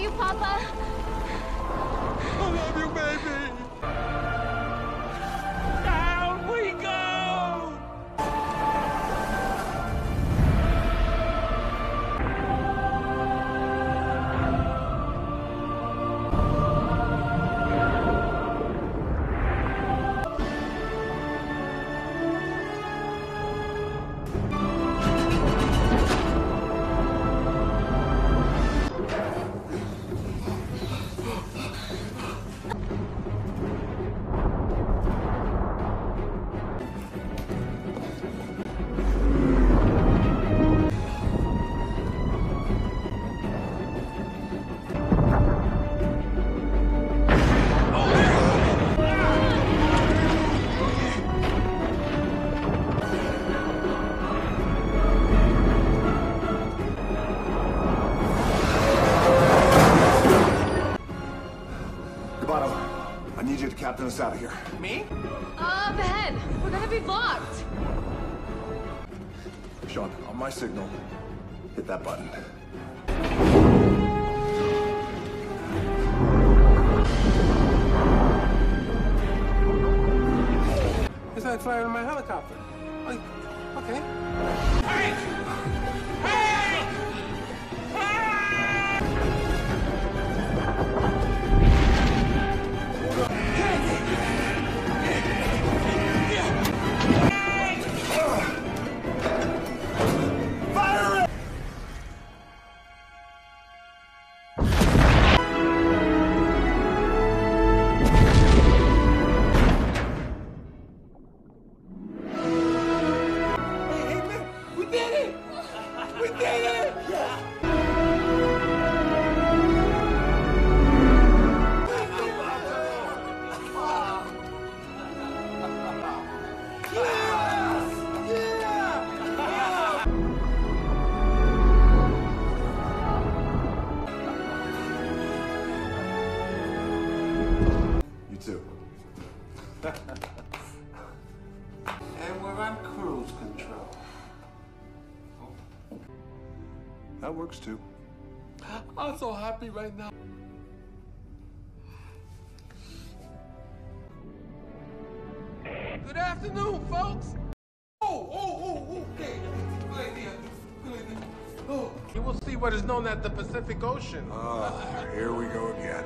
you, Papa. Gabato, I need you to captain us out of here. Me? Uh, Up ahead. We're gonna be blocked. Sean, on my signal, hit that button. It's like flying in my helicopter. Like, okay. On cruise control. That works too. I'm so happy right now. Good afternoon, folks. Oh, oh, oh, oh, okay. Good idea. Good idea. Oh, you will see what is known as the Pacific Ocean. Ah, here we go again.